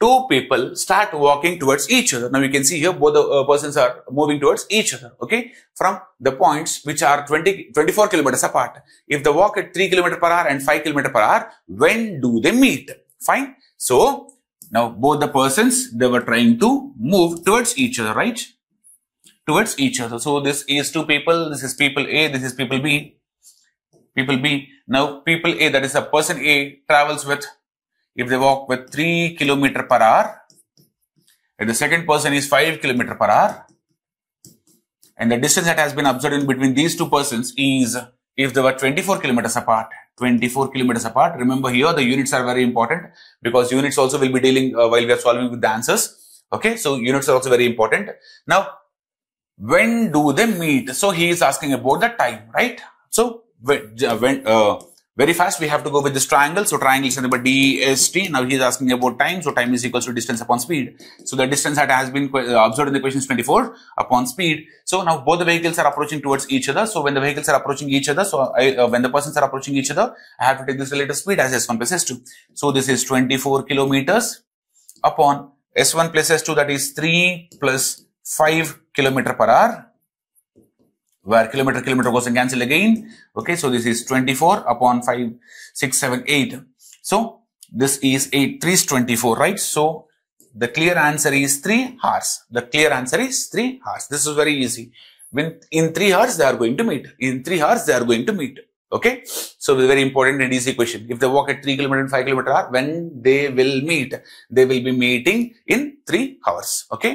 two people start walking towards each other. Now you can see here both the uh, persons are moving towards each other, okay, from the points which are 20, 24 kilometers apart. If they walk at 3 kilometer per hour and 5 kilometer per hour, when do they meet? Fine. So now both the persons, they were trying to move towards each other, right? Towards each other. So this is two people, this is people A, this is people B. People B. Now people A, that is a person A travels with if they walk with 3 kilometer per hour, and the second person is 5 kilometer per hour, and the distance that has been observed in between these two persons is if they were 24 kilometers apart, 24 kilometers apart. Remember here the units are very important because units also will be dealing uh, while we are solving with the answers. Okay, so units are also very important. Now, when do they meet? So he is asking about the time, right? So when, when uh, very fast, we have to go with this triangle. So triangle is number DST. Now he is asking about time. So time is equal to distance upon speed. So the distance that has been uh, observed in the question is 24 upon speed. So now both the vehicles are approaching towards each other. So when the vehicles are approaching each other, so I, uh, when the persons are approaching each other, I have to take this relative speed as S1 plus S2. So this is 24 kilometers upon S1 plus S2 that is 3 plus 5 kilometer per hour where kilometer kilometer goes and cancel again. Okay so this is 24 upon 5 6 7 8 so this is 8 3 is 24 right? So the clear answer is 3 hours. The clear answer is 3 hours. This is very easy. When in 3 hours they are going to meet. In 3 hours they are going to meet. Okay? So very important and easy question. If they walk at 3 kilometer and 5 kilometer hour when they will meet? They will be meeting in 3 hours. Okay